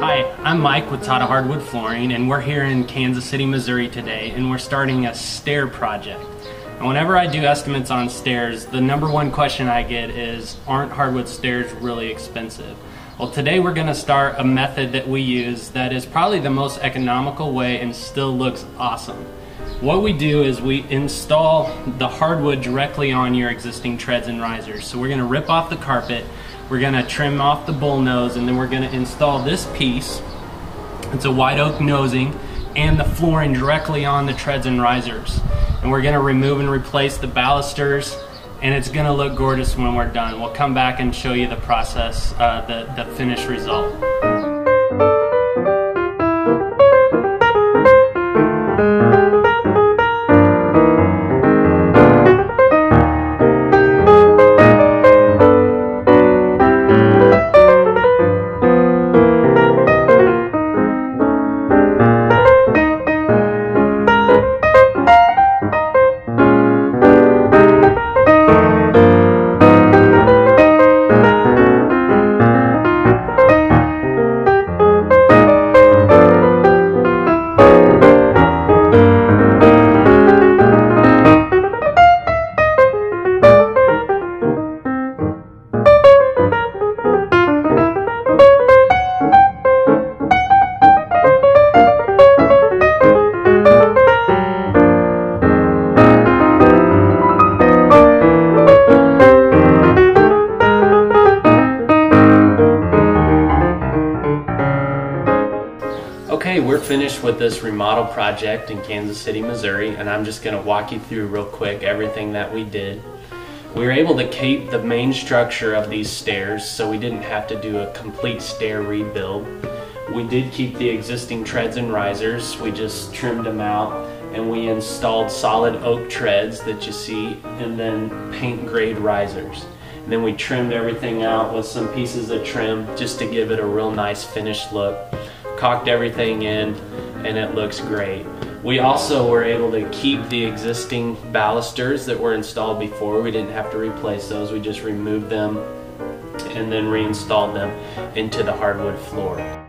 Hi, I'm Mike with Totta Hardwood Flooring, and we're here in Kansas City, Missouri today, and we're starting a stair project. And whenever I do estimates on stairs, the number one question I get is, aren't hardwood stairs really expensive? Well, today we're going to start a method that we use that is probably the most economical way and still looks awesome. What we do is we install the hardwood directly on your existing treads and risers. So we're going to rip off the carpet, we're gonna trim off the bull nose and then we're gonna install this piece. It's a white oak nosing and the flooring directly on the treads and risers. And we're gonna remove and replace the balusters and it's gonna look gorgeous when we're done. We'll come back and show you the process, uh, the, the finished result. Okay, we're finished with this remodel project in Kansas City, Missouri, and I'm just going to walk you through real quick everything that we did. We were able to keep the main structure of these stairs, so we didn't have to do a complete stair rebuild. We did keep the existing treads and risers, we just trimmed them out, and we installed solid oak treads that you see, and then paint grade risers. And then we trimmed everything out with some pieces of trim just to give it a real nice finished look caulked everything in and it looks great. We also were able to keep the existing balusters that were installed before. We didn't have to replace those. We just removed them and then reinstalled them into the hardwood floor.